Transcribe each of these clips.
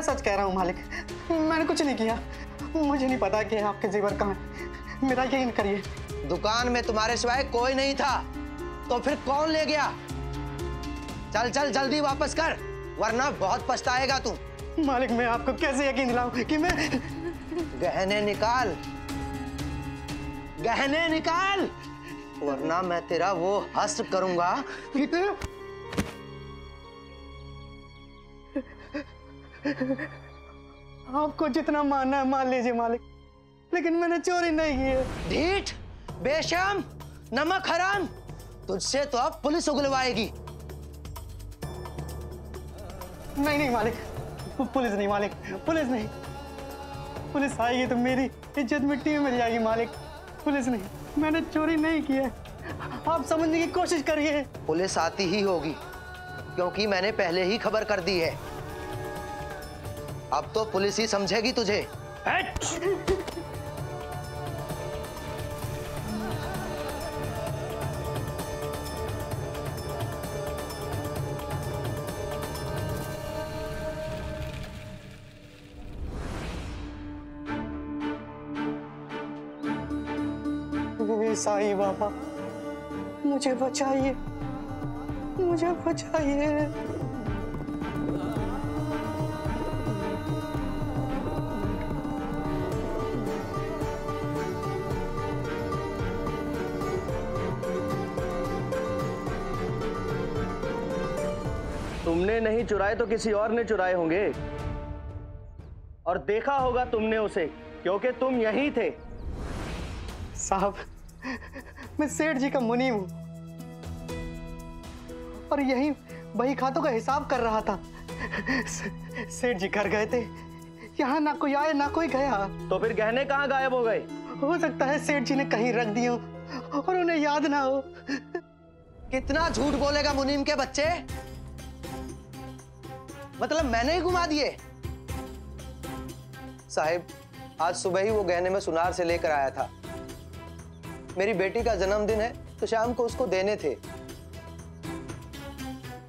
मैं सच कह रहा हूँ मालिक। मैंने कुछ नहीं किया। मुझे नहीं पता कि आपके जेवर कहाँ है। मेरा यकीन करिए। दुकान में तुम्हारे सिवाय कोई नहीं था। तो फिर कौन ले गया? चल चल जल्दी वापस कर वरना बहुत पछताएगा तू। मालिक मैं आपको कैसे यकीन दिलाऊं कि मैं गहने निकाल। गहने निकाल। वरना मैं तेरा वो हस्त करूँगा। आपको जितना मानना है मान लीजिए मालिक। लेकिन मैंने चोरी नहीं की है। ढीठ बेशम नमक हराम तुझसे तो अब पुलिस उगलवाएगी। नहीं नहीं मालिक पुलिस नहीं मालिक पुलिस नहीं। पुलिस आएगी तो मेरी इज़्ज़त मिट्टी में मिल जाएगी मालिक। पुलिस नहीं मैंने चोरी नहीं की है। आप समझने की कोशिश करिए। पुलिस आती ही होगी क्योंकि मैंने पहले ही खबर कर दी है। अब तो पुलिस ही समझेगी तुझे। हे साईं बाबा मुझे बचाइए। मुझे बचाइए। तुमने नहीं चुराए तो किसी और ने चुराए होंगे। और देखा होगा तुमने उसे क्योंकि तुम यहीं थे। साहब मैं सेठ जी का मुनीम हूँ। और यही बही खातों का हिसाब कर रहा था। सेठ जी घर गए थे। यहाँ ना कोई आया ना कोई गया। तो फिर गहने कहाँ गायब हो गए? हो सकता है सेठ जी ने कहीं रख दिए और उन्हें याद ना हो। कितना झूठ बोलेगा मुनीम के बच्चे? मतलब मैंने ही घुमा दिए। साहिब, आज सुबह ही वो गहने में सुनार से लेकर आया था। मेरी बेटी का जन्मदिन है तो शाम को उसको देने थे।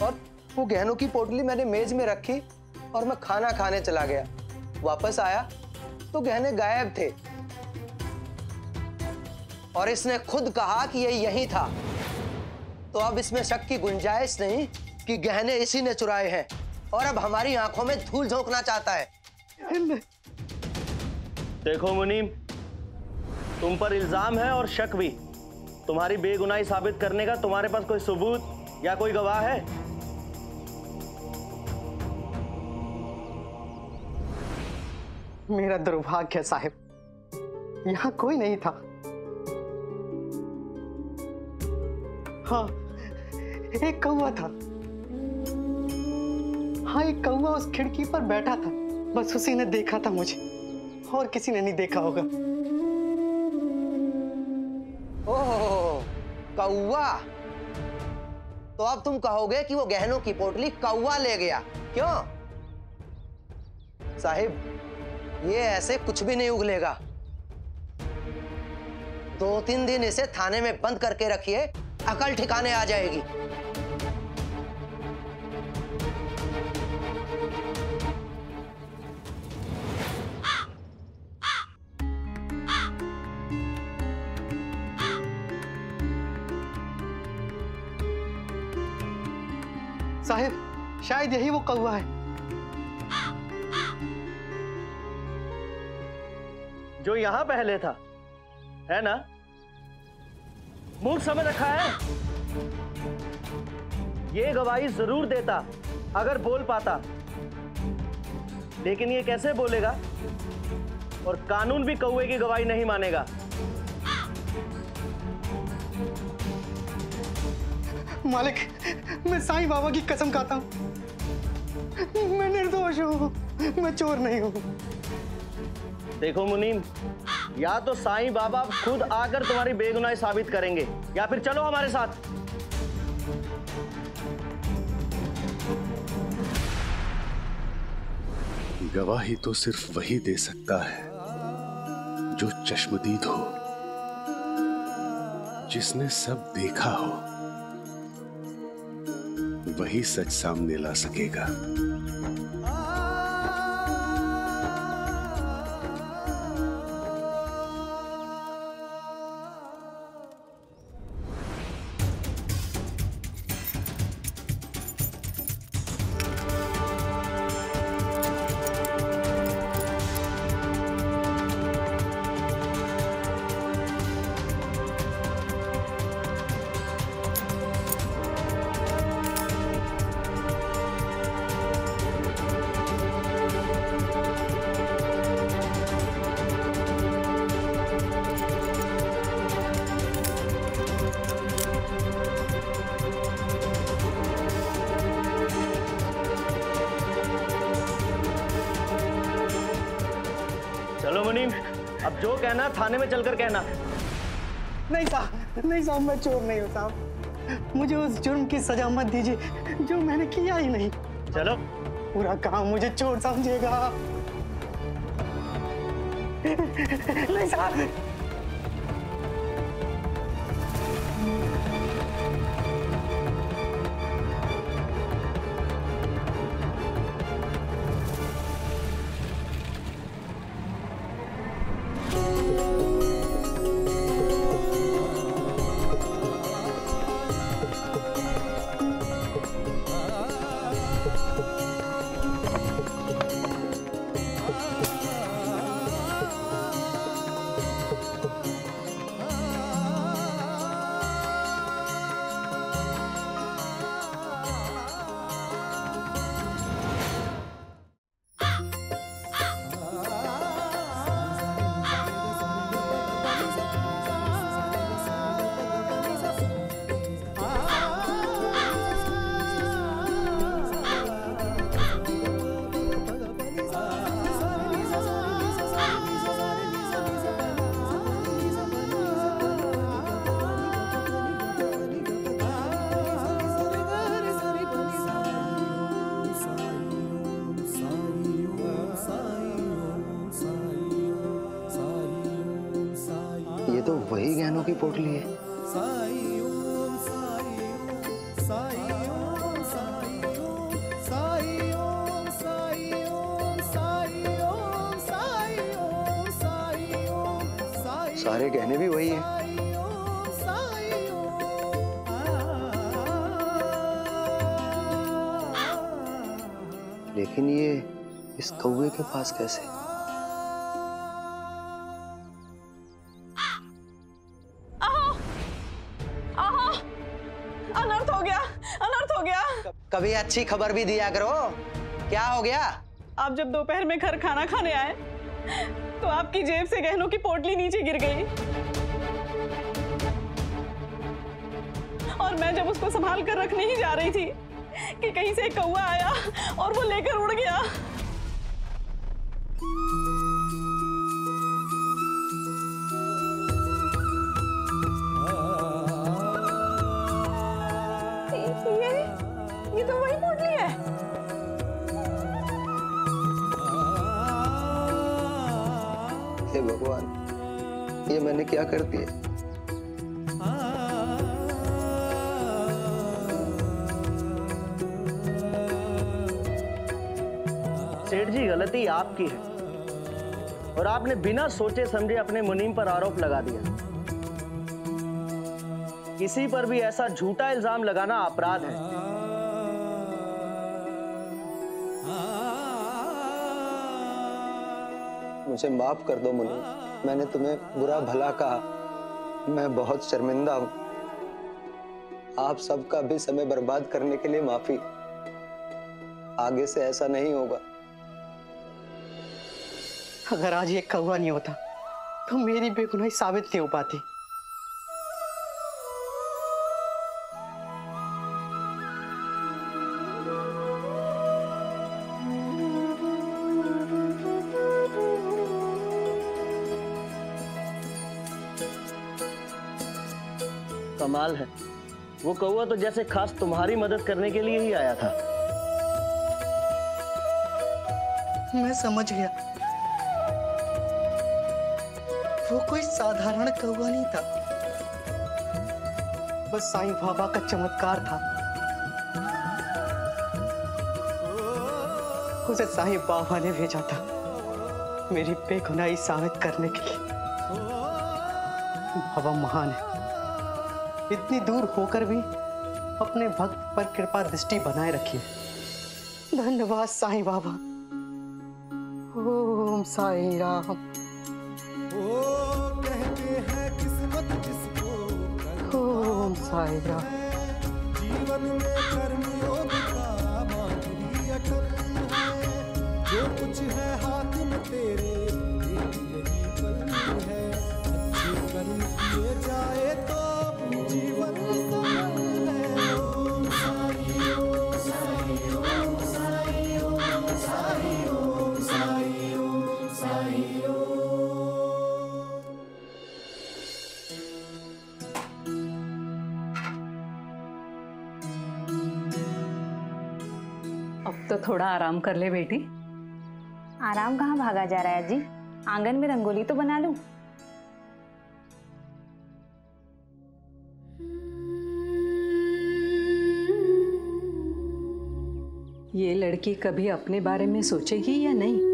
और वो गहनों की पोटली मैंने मेज में रखी और मैं खाना खाने चला गया। वापस आया तो गहने गायब थे। और इसने खुद कहा कि ये यही था। तो अब इसमें शक की गुंजाइश नहीं कि गहने इसी ने चुराए हैं। और अब हमारी आँखों में धूल झोंकना चाहता है। देखो मुनीम तुम पर इल्ज़ाम है और शक भी। तुम्हारी बेगुनाही साबित करने का तुम्हारे पास कोई सबूत या कोई गवाह है? मेरा दुर्भाग्य है साहिब। यहाँ कोई नहीं था। हाँ एक कौवा था। हाँ एक कौवा उस खिड़की पर बैठा था। बस उसी ने देखा था मुझे। और किसी ने नहीं देखा होगा। ओह कौवा। तो अब तुम कहोगे कि वो गहनों की पोटली कौवा ले गया। क्यों? साहिब, ये ऐसे कुछ भी नहीं उगलेगा। दो तीन दिन इसे थाने में बंद करके रखिए, अकल ठिकाने आ जाएगी। साहिब शायद यही वो कौआ है। जो यहाँ पहले था है ना? मूर्ख समझ रखा है? ये गवाही ज़रूर देता अगर बोल पाता। लेकिन ये कैसे बोलेगा? और कानून भी कौए की गवाही नहीं मानेगा। मालिक मैं साईं बाबा की कसम खाता हूँ। मैं निर्दोष हूँ। मैं चोर नहीं हूँ। देखो मुनीम या तो साईं बाबा खुद आकर तुम्हारी बेगुनाही साबित करेंगे या फिर चलो हमारे साथ। गवाही तो सिर्फ़ वही दे सकता है जो चश्मदीद हो जिसने सब देखा हो। वही सच सामने ला सकेगा। साहब मैं चोर नहीं हूँ साहब मुझे उस जुर्म की सजा मत दीजिए जो मैंने किया ही नहीं। चलो। पूरा काम मुझे चोर समझेगा। नहीं साहब पोटली है। सारे गहने भी वही है। लेकिन ये इस कौए के पास कैसे? अच्छी खबर भी दिया करो। क्या हो गया? आप जब दोपहर में घर खाना खाने आए तो आपकी जेब से गहनों की पोटली नीचे गिर गई। और मैं जब उसको संभाल कर रखने ही जा रही थी, कि कहीं से कौआ आया और वो लेकर उड़ गया। भगवान। ये मैंने क्या कर दिया? सेठ जी, गलती आपकी है। और आपने बिना सोचे समझे अपने मुनीम पर आरोप लगा दिया। किसी पर भी ऐसा झूठा इल्ज़ाम लगाना अपराध है। मुझे माफ़ कर दो मुनि मैंने तुम्हें बुरा भला कहा। मैं बहुत शर्मिंदा हूँ। आप सबका भी समय बर्बाद करने के लिए माफ़ी। आगे से ऐसा नहीं होगा। अगर आज ये कौवा नहीं होता तो मेरी बेगुनाही साबित नहीं हो पाती। कमाल है। वो कौआ तो जैसे खास तुम्हारी मदद करने के लिए ही आया था। मैं समझ गया। वो कोई साधारण कौआ नहीं था। बस साईं बाबा का चमत्कार था। उसे साईं बाबा ने भेजा था। मेरी बेगुनाही साबित करने के लिए। बाबा महान है। इतनी दूर होकर भी अपने भक्त पर कृपा दृष्टि बनाए रखिए। धन्यवाद साईं बाबा। ओम साईं राम। कहते हैं किस्मत जिसको ओम साईं राम। थोड़ा आराम कर ले बेटी। आराम कहाँ भागा जा रहा है जी? आँगन में रंगोली तो बना लू? ये लड़की कभी अपने बारे में सोचेगी या नहीं?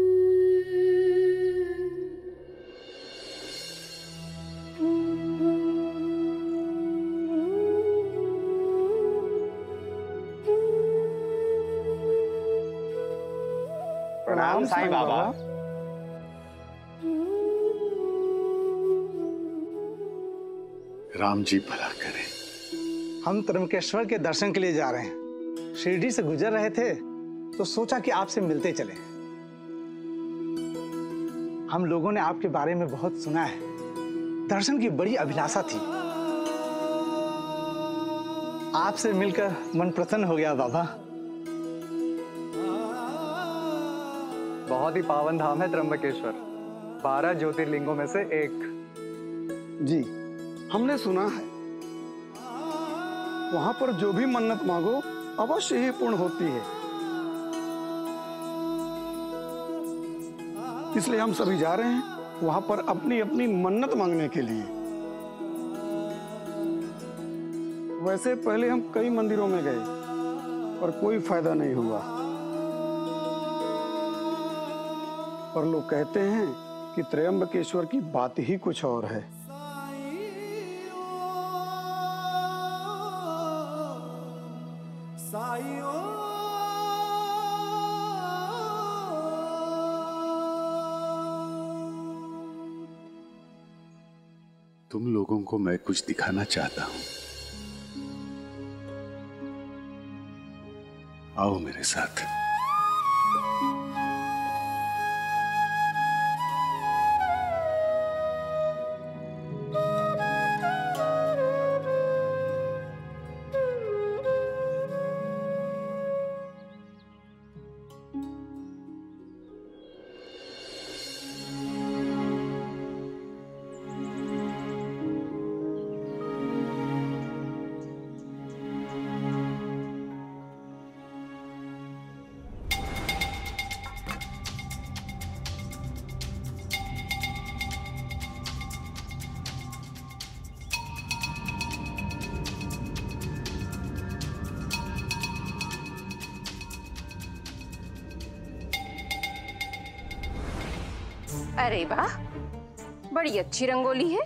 प्रणाम साईं बाबा। राम जी भला करें। हम त्र्यंबकेश्वर के दर्शन के लिए जा रहे हैं। शिरडी से गुजर रहे थे तो सोचा कि आपसे मिलते चले। हम लोगों ने आपके बारे में बहुत सुना है। दर्शन की बड़ी अभिलाषा थी। आपसे मिलकर मन प्रसन्न हो गया बाबा। बहुत ही पावन धाम है त्र्यंबकेश्वर। बारह ज्योतिर्लिंगों में से एक। जी, हमने सुना है। वहाँ पर जो भी मन्नत मांगो, अवश्य ही पूर्ण होती है। इसलिए हम सभी जा रहे हैं वहाँ पर अपनी अपनी मन्नत मांगने के लिए। वैसे पहले हम कई मंदिरों में गए, पर कोई फ़ायदा नहीं हुआ। पर लोग कहते हैं कि त्रयंबकेश्वर की बात ही कुछ और है। तुम लोगों को मैं कुछ दिखाना चाहता हूँ। आओ मेरे साथ। अरे वाह, बड़ी अच्छी रंगोली है।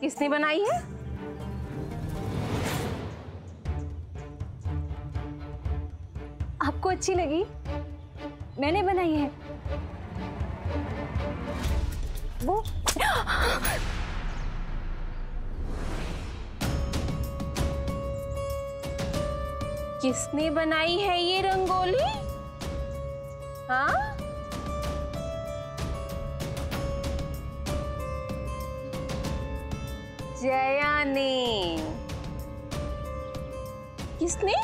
किसने बनाई है? आपको अच्छी लगी? मैंने बनाई है। वो किसने बनाई है ये रंगोली? हाँ? जया ने किसने?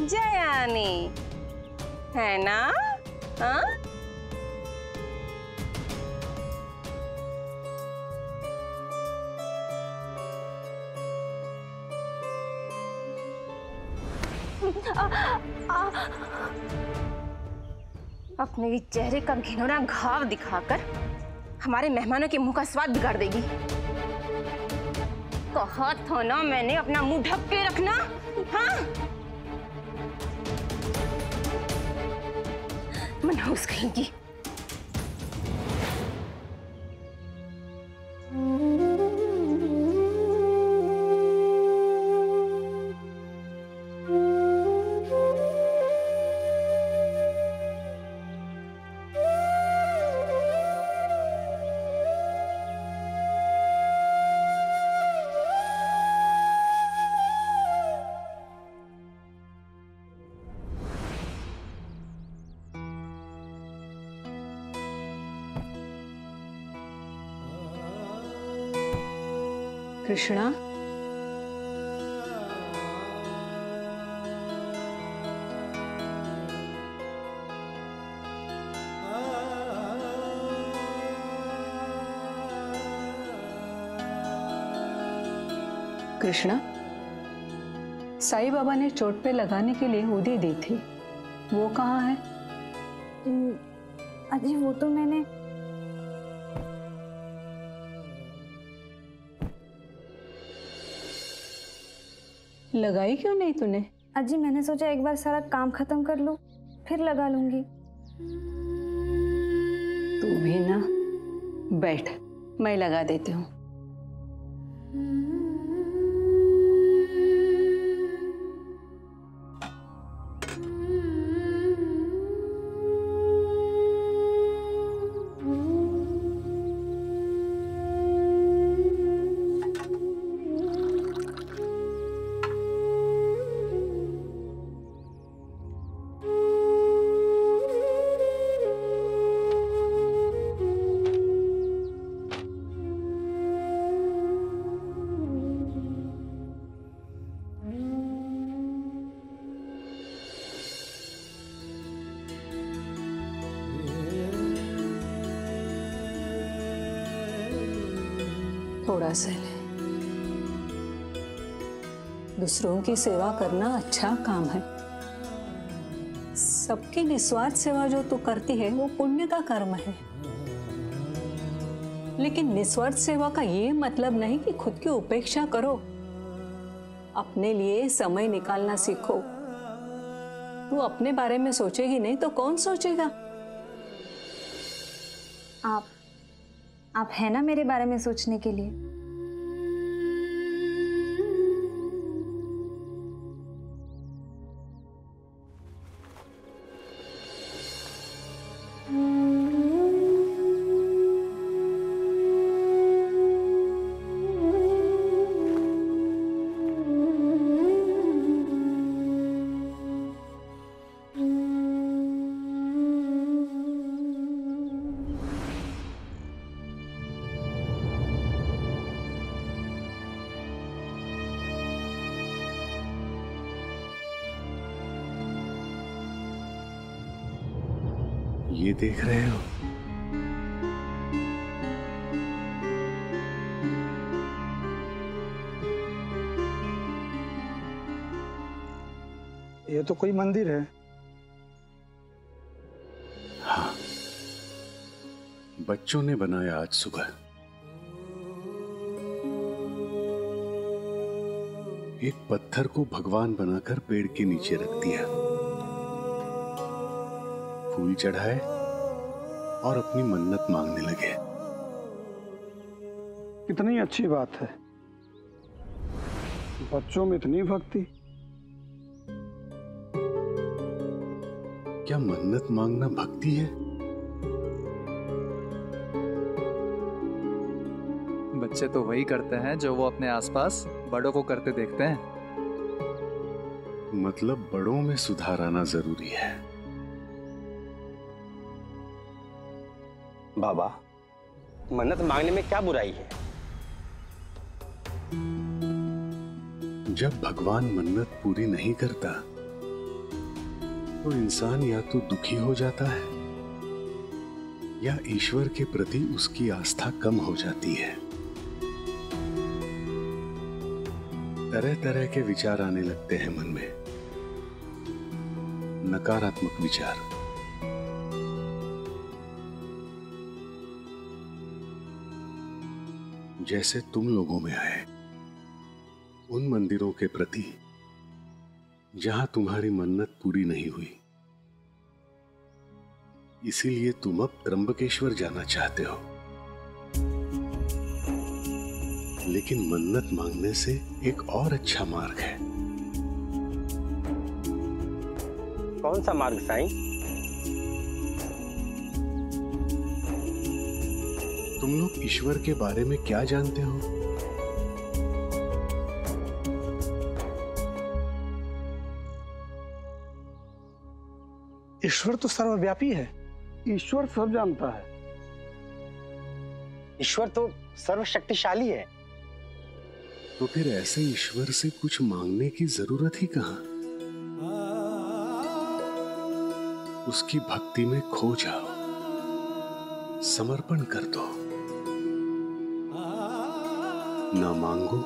जया ने है ना? हाँ? अपने चेहरे का घिनौना घाव दिखाकर हमारे मेहमानों के मुँह का स्वाद बिगाड़ देगी। कहा हो ना मैंने अपना मुँह ढक के रखना। हाँ? मनहूस कहेंगी कृष्णा। कृष्णा साईं बाबा ने चोट पे लगाने के लिए उदी दी थी। वो कहाँ है? अजी, वो तो मैंने लगाई क्यों नहीं तूने? अजी मैंने सोचा एक बार सारा काम खत्म कर लू फिर लगा लूँगी। तू भी ना बैठ मैं लगा देती हूँ। थोड़ा सा ले दूसरों की सेवा करना अच्छा काम है। सबकी निस्वार्थ सेवा जो तू करती है, वो पुण्य का कर्म है। लेकिन निस्वार्थ सेवा का ये मतलब नहीं कि खुद की उपेक्षा करो। अपने लिए समय निकालना सीखो। तू अपने बारे में सोचेगी नहीं तो कौन सोचेगा? आप आप है ना मेरे बारे में सोचने के लिए? ये देख रहे हो? ये तो कोई मंदिर है। हाँ। बच्चों ने बनाया आज सुबह। एक पत्थर को भगवान बनाकर पेड़ के नीचे रख दिया। फूल चढ़ाए और अपनी मन्नत मांगने लगे। कितनी अच्छी बात है। बच्चों में इतनी भक्ति। क्या मन्नत मांगना भक्ति है? बच्चे तो वही करते हैं जो वो अपने आसपास बड़ों को करते देखते हैं। मतलब बड़ों में सुधार आना ज़रूरी है। बाबा, मन्नत मांगने में क्या बुराई है? जब भगवान मन्नत पूरी नहीं करता तो इंसान या तो दुखी हो जाता है, या ईश्वर के प्रति उसकी आस्था कम हो जाती है। तरह तरह के विचार आने लगते हैं मन में। नकारात्मक विचार। जैसे तुम लोगों में आए। उन मंदिरों के प्रति जहाँ तुम्हारी मन्नत पूरी नहीं हुई, इसीलिए तुम अब त्रंबकेश्वर जाना चाहते हो। लेकिन मन्नत मांगने से एक और अच्छा मार्ग है। कौन सा मार्ग, साईं? तुम लोग ईश्वर के बारे में क्या जानते हो? ईश्वर तो सर्वव्यापी है। ईश्वर सब जानता है। ईश्वर तो सर्वशक्तिशाली है। तो फिर ऐसे ईश्वर से कुछ मांगने की ज़रूरत ही कहाँ? उसकी भक्ति में खो जाओ। समर्पण कर दो। ना मांगो,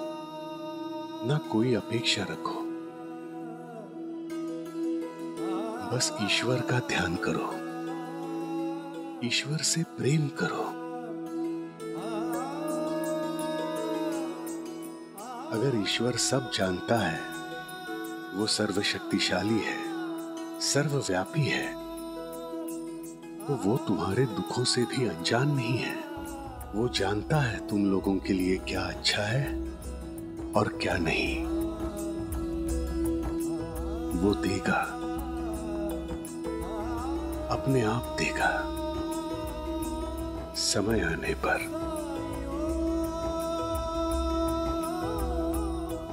ना कोई अपेक्षा रखो। बस ईश्वर का ध्यान करो। ईश्वर से प्रेम करो। अगर ईश्वर सब जानता है, वो सर्वशक्तिशाली है, सर्वव्यापी है तो वो तुम्हारे दुखों से भी अनजान नहीं है। वो जानता है तुम लोगों के लिए क्या अच्छा है और क्या नहीं। वो देगा। अपने आप देगा। समय आने पर।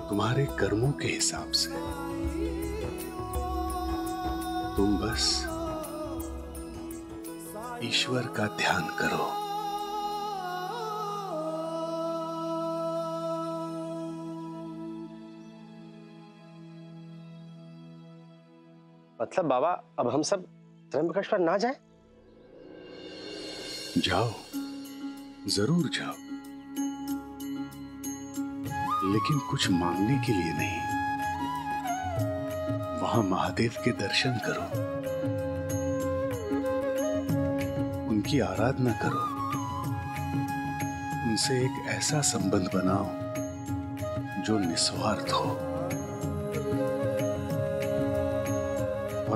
तुम्हारे कर्मों के हिसाब से। तुम बस ईश्वर का ध्यान करो। मतलब बाबा, अब हम सब त्र्यंबकेश्वर ना जाए? जाओ, ज़रूर जाओ। लेकिन कुछ मांगने के लिए नहीं। वहाँ महादेव के दर्शन करो। उनकी आराधना करो। उनसे एक ऐसा संबंध बनाओ, जो निस्वार्थ हो।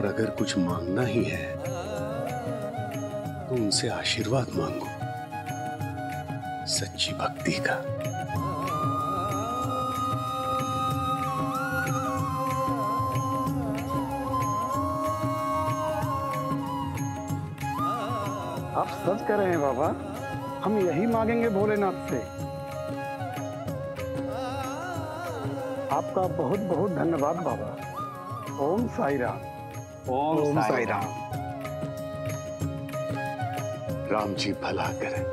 और अगर कुछ मांगना ही है तो उनसे आशीर्वाद मांगो। सच्ची भक्ति का। आप सच कह रहे हैं बाबा, हम यही मांगेंगे भोलेनाथ से। आपका बहुत बहुत धन्यवाद बाबा। ओम साई राम ओम साई राम राम जी भला करें।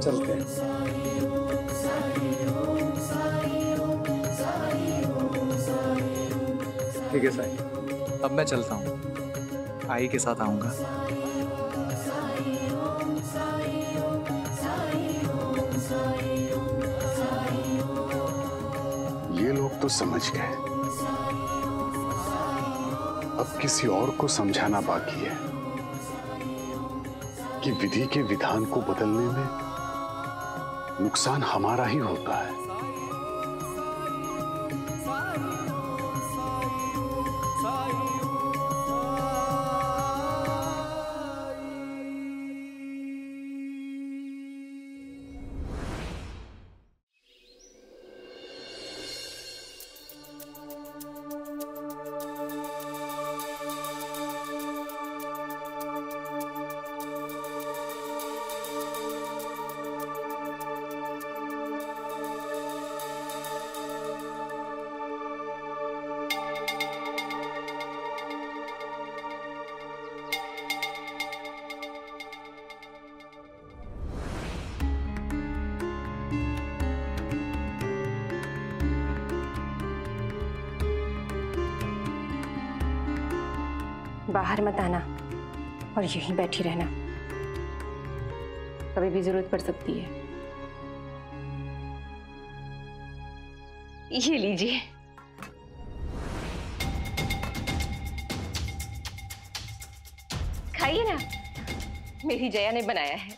चलते हैं। ठीक है साई। अब मैं चलता हूँ। आई के साथ आऊँगा। ये लोग तो समझ गए। किसी और को समझाना बाकी है कि विधि के विधान को बदलने में नुकसान हमारा ही होता है। बाहर मत आना और यहीं बैठी रहना। कभी भी ज़रूरत पड़ सकती है। ये लीजिए। खाइए ना। मेरी जया ने बनाया है।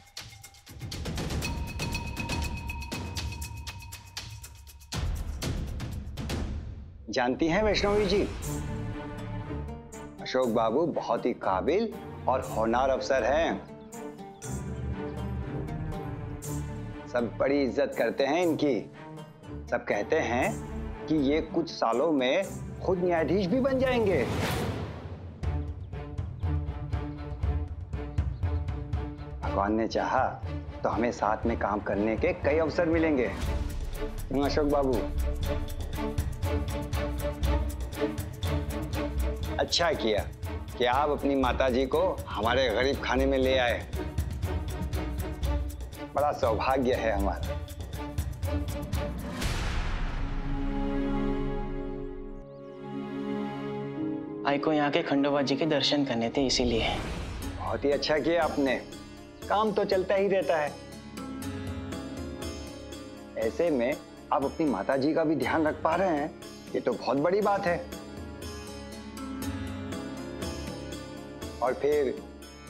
जानती हैं वैष्णवी जी? अशोक बाबू बहुत ही काबिल और होनार अफसर हैं। सब बड़ी इज़्ज़त करते हैं इनकी। सब कहते हैं कि ये कुछ सालों में खुद न्यायाधीश भी बन जाएँगे। भगवान ने चाहा तो हमें साथ में काम करने के कई अवसर मिलेंगे। अशोक बाबू? अच्छा किया कि आप अपनी माताजी को हमारे गरीब खाने में ले आए। बड़ा सौभाग्य है हमारा। आई को यहाँ के खंडोबा जी के दर्शन करने थे इसीलिए। बहुत ही अच्छा किया आपने। काम तो चलता ही रहता है। ऐसे में आप अपनी माताजी का भी ध्यान रख पा रहे हैं ये तो बहुत बड़ी बात है। और फिर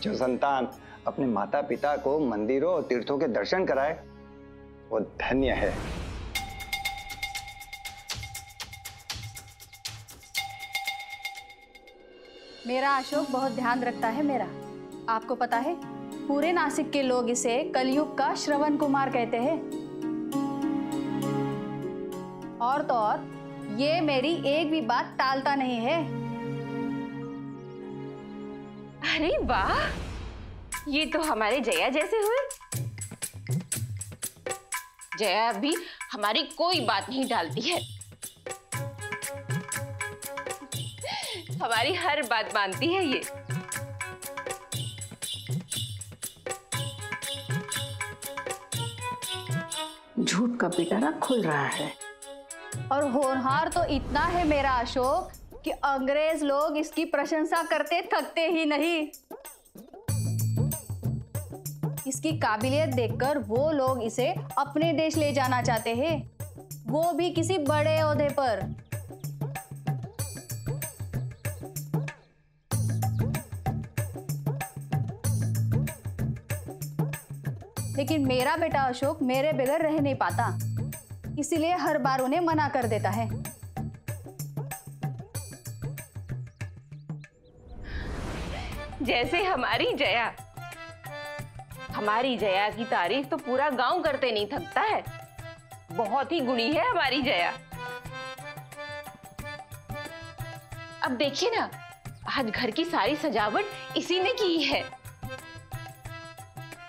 जो संतान अपने माता पिता को मंदिरों और तीर्थों के दर्शन कराए, वो धन्य है। मेरा अशोक बहुत ध्यान रखता है मेरा। आपको पता है, पूरे नासिक के लोग इसे कलयुग का श्रवण कुमार कहते हैं। और तो और, ये मेरी एक भी बात टालता नहीं है। अरे वाह! ये तो हमारे जया जैसे हुए। जया भी हमारी कोई बात नहीं डालती है। हमारी हर बात मानती है ये। झूठ का पिटारा खुल रहा है। और होनहार तो इतना है मेरा अशोक। कि अंग्रेज़ लोग इसकी प्रशंसा करते, थकते ही नहीं। इसकी काबिलियत देखकर वो लोग इसे अपने देश ले जाना चाहते हैं। वो भी किसी बड़े ओहदे पर। लेकिन मेरा बेटा अशोक मेरे बगैर रह नहीं पाता। इसीलिए हर बार उन्हें मना कर देता है। जैसे हमारी जया। हमारी जया की तारीफ़ तो पूरा गाँव करते नहीं थकता है। बहुत ही गुणी है हमारी जया। अब देखिए ना, आज घर की सारी सजावट इसी ने की है।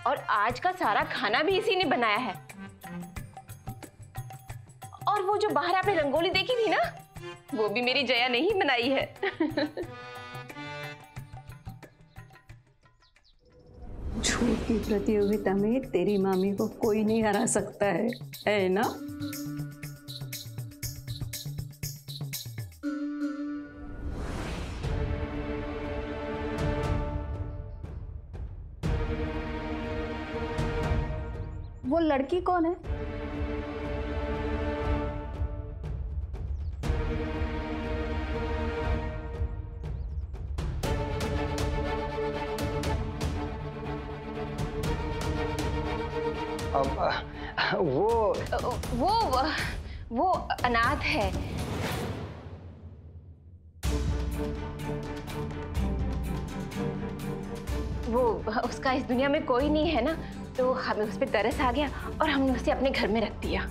और आज का सारा खाना भी इसी ने बनाया है। और वो जो बाहर आपने रंगोली देखी थी ना, वो भी मेरी जया ने ही बनाई है। की प्रतियोगिता में तेरी मामी को कोई नहीं हरा सकता है है ना? वो लड़की कौन है? अनाथ है। वो, उसका इस दुनिया में कोई नहीं है ना? तो हमें उस पर तरस आ गया और हमने उसे अपने घर में रख दिया।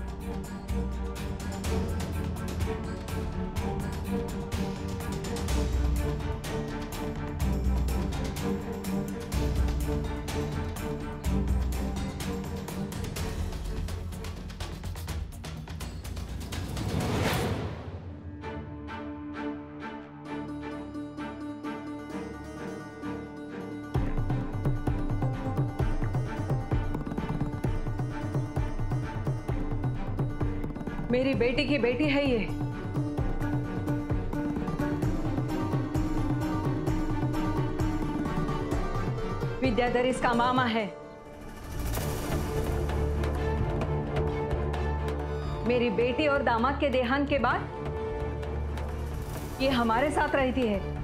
मेरी बेटी की बेटी है ये। विद्याधर इसका मामा है। मेरी बेटी और दामाद के देहांत के बाद ये हमारे साथ रहती है।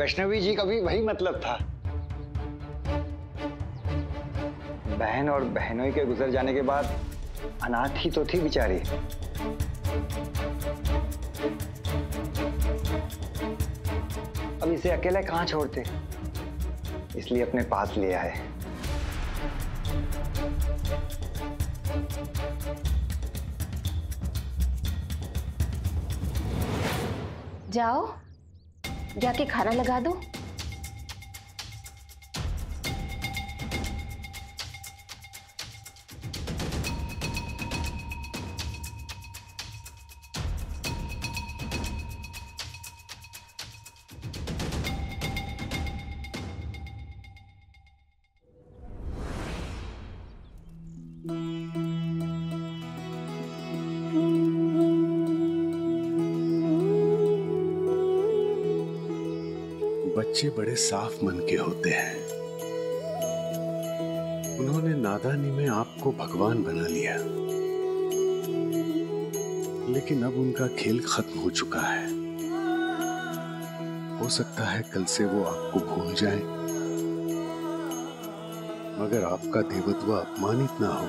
वैष्णवी जी का भी वही मतलब था। बहन और बहनोई के गुजर जाने के बाद अनाथ ही तो थी बेचारी। अब इसे अकेला कहाँ छोड़ते? इसलिए अपने पास लिया है जाओ। जाके खाना लगा दो। बच्चे बड़े साफ़ मन के होते हैं। उन्होंने नादानी में आपको भगवान बना लिया। लेकिन अब उनका खेल खत्म हो चुका है। हो सकता है कल से वो आपको भूल जाए। मगर आपका देवत्व अपमानित ना हो।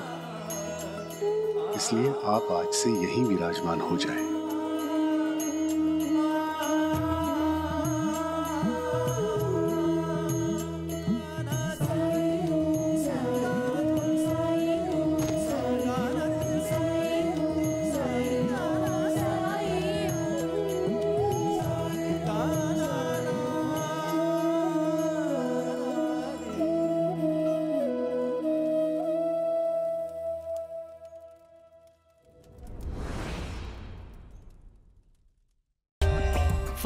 इसलिए आप आज से यहीं विराजमान हो जाएँ।